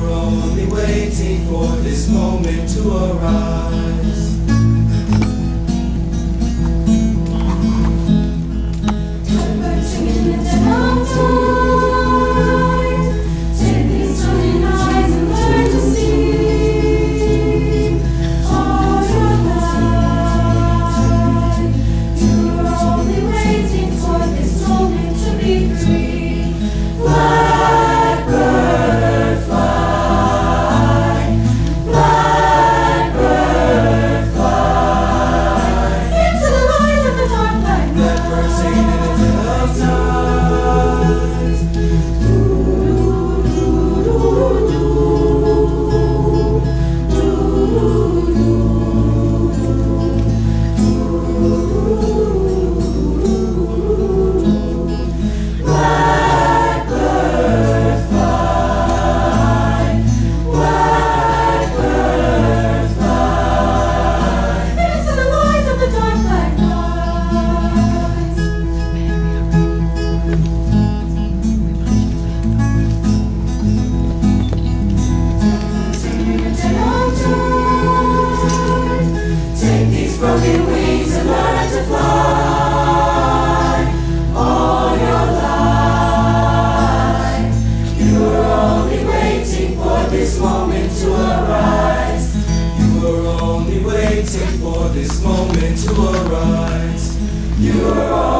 were only waiting for this moment to arise. only waiting for this moment to arise. You are.